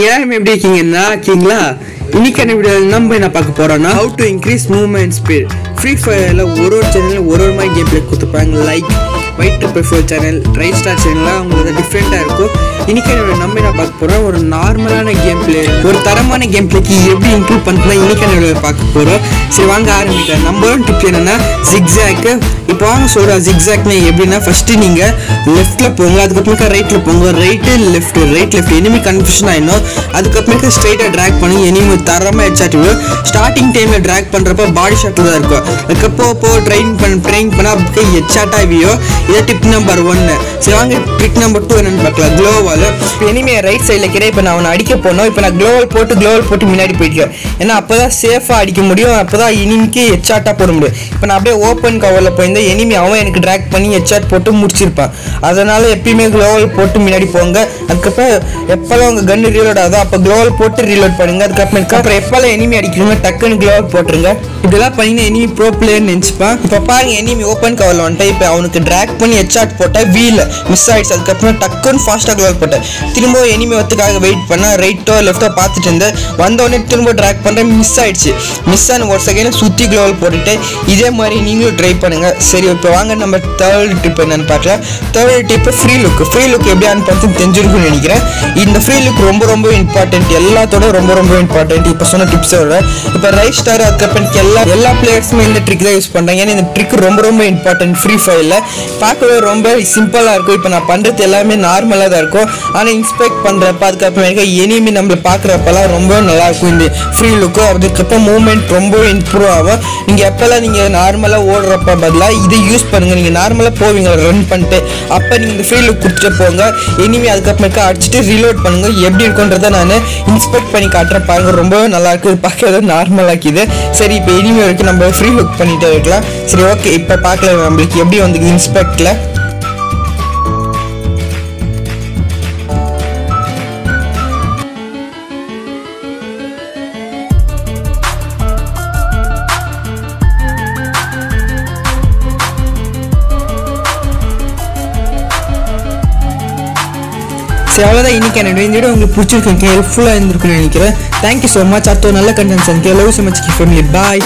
எல்லாரும் எப்படி இருக்கீங்கன்னா இருக்கீங்களா இன்னைக்கான வீடியோ நம்ம என்ன பார்க்க போறோம்னா how to increase movement speed Free ஃபயரில் ஒரு ஒரு சேனலில் ஒரு ஒரு மாதிரி கேம் பிளே கொடுத்துருப்பாங்க like white triple four channel Raistar சேனல்லாம் உங்களுக்கு டிஃப்ரெண்ட்டாக இருக்கும். இன்னைக்கு என்னோட நம்ம என்ன பார்க்க போறோம் ஒரு நார்மலான கேம் பிளே ஒரு தரமான கேம் பிளேக்கு எப்படி இம்ப்ரூவ் பண்ணலாம் இன்னைக்கு என்னோட பார்க்க போறோம். சரி வாங்க ஆரம்பிக்கலாம். நம்ம ஒன் டிப் என்னன்னா ஜிக்ஸாக்கு இப்போ வாங்க சொல்கிறேன் ஜிக்ஸாக்னா எப்படின்னா ஃபர்ஸ்ட் நீங்க லெஃப்ட்ல போங்க அதுக்கப்புறமேக்கா ரைட்ல போங்க. Right left right left enemy confusion ஆயிடும். அதுக்கப்புறமேக்கா ஸ்ட்ரைட்டாக ட்ராக் பண்ணி எனிமி தரமாக ஹெட்ஷாட் ஸ்டார்டிங் டைம்ல ட்ராக் பண்றப்ப பாடி ஷாட்டில் தான் இருக்கும். அதுக்கப்போ போ ட்ரெயின் பண்ண ட்ரெயின் பண்ணால் அப்படியே ஹெட்ஷாட்டாக இதை டிப் நம்பர் ஒன்னு சரி வாங்க ட்ரிக் நம்பர் டூ என்னன்னு பார்க்கலாம். க்ளோவால் இப்போ இனிமே ரைட் சைடில் கிடையாது இப்போ நான் அவனை அடிக்க போனோம் இப்போ நான் க்ளோவல் போட்டு க்ளோவல் போட்டு முன்னாடி போயிட்டேன் ஏன்னா அப்போ தான் சேஃபாக அடிக்க முடியும். அப்போ தான் இனிமிக்கு ஹெச்சாட்டாக போட முடியும். இப்போ நான் அப்படியே ஓப்பன் கவரில் போயிருந்தேன். எனிமி அவன் எனக்கு ட்ராக் பண்ணி ஹெச்சாட் போட்டு முடிச்சிருப்பான். அதனால் எப்பயுமே க்ளோவல் போட்டு முன்னாடி போங்க. அதுக்கப்புறம் எப்போல்லாம் உங்கள் கன்று ரீலோட் ஆகுதோ அப்போ க்ளோவல் போட்டு ரீலோட் பண்ணுங்க. அதுக்கப்புறம் அப்புறம் எப்போல்லாம் எனிமி அடிக்கணுமோ டக்குன்னு க்ளோவல் போட்டுருங்க. இதெல்லாம் பண்ணி எனிமி ப்ரோ பிளேயர் நினச்சிப்பான். இப்போ பாருங்க எனிமி ஓப்பன் கவரில் வந்துட்டு இப்போ அவனுக்கு ட்ராக் பண்ணி ஹெட்ஷாட் போட்டால் வீல் மிஸ் ஆகிடுச்சு அதுக்கப்புறம் டக்குன்னு ஃபாஸ்ட்டாக க்ளோவல் போட்டேன். திரும்ப எனிமி வெயிட் பண்ணேன் ரைட்டோ லெஃப்ட்டோ பார்த்துட்டு இருந்தேன் வந்தோடனே திரும்ப ட்ராக் பண்ணுறேன் மிஸ் ஆகிடுச்சு மிஸ் ஆன ஒரு செகண்ட் சுற்றி க்ளோவல் போட்டுட்டு இதே மாதிரி நீங்களும் ட்ரை பண்ணுங்கள் சரி இப்போ வாங்க நம்ம தேர்ட் டிப் என்னென்னு பார்க்கலாம். Third tip free look free look எப்படி பார்த்து தெரிஞ்சிருக்கும்னு நினைக்கிறேன். இந்த ஃப்ரீ லுக் ரொம்ப ரொம்ப இம்பார்ட்டன்ட் எல்லாத்தோட ரொம்ப ரொம்ப இம்பார்ட்டன்ட் இப்போ சொன்ன டிப்ஸோட இப்போ ரைட் ஸ்டார் அதுக்கப்புறம் எல்லா எல்லா பிளேயர்ஸுமே இந்த ட்ரிக் தான் யூஸ் பண்ணுறாங்க ஏன்னா இந்த ட்ரிக் ரொம்ப ரொம்ப இம்பார்ட்டன்ட் ஃப்ரீ ஃபயரில் பார்க்கவே ரொம்ப சிம்பிளாக இருக்கும். இப்போ நான் பண்ணுறது எல்லாமே நார்மலாக தான் இருக்கும். ஆனால் இன்ஸ்பெக்ட் பண்ணுறப்ப அதுக்கப்புறமேட்டு எனிமி நம்மளை பார்க்குறப்பெல்லாம் ரொம்ப நல்லாயிருக்கும் இந்த ஃப்ரீ லுக்கு அதுக்கப்புறம் மூமெண்ட் ரொம்ப இம்ப்ரூவ் ஆகும். நீங்கள் எப்போல்லாம் நீங்கள் நார்மலாக ஓடுறப்ப பதிலாக இதை யூஸ் பண்ணுங்கள் நீங்கள் நார்மலாக போவீங்க ரன் பண்ணிட்டு. அப்போ நீங்கள் இந்த ஃப்ரீ லுக் கொடுத்துட்டு போங்க. எனிமி அதுக்கப்புறமேக்கா அடிச்சுட்டு ரீலோட் பண்ணுங்கள் எப்படி இருக்குன்றதை நான் இன்ஸ்பெக்ட் பண்ணி காட்டுறேன். பாருங்க ரொம்பவே நல்லாயிருக்கு. பார்க்கறது நார்மலாக இருக்குது. சரி இப்போ எனிமி வரைக்கும் நம்ம ஃப்ரீ லுக் பண்ணிட்டே இருக்கலாம். சரி ஓகே இப்போ பார்க்கலாம் நம்மளுக்கு எப்படி வந்து இன்ஸ்பெக்டில் அவ்வளோதான் இன்னைக்கு இந்த வீடியோ உங்களுக்கு பிடிச்சிருக்கு ஹெல்ப்ஃபுல்லாக இருந்திருக்குன்னு நினைக்கிறேன். தேங்க்யூ ஸோ மச் அடுத்த நல்ல கண்டென்ட் எனக்கு love so much gift bye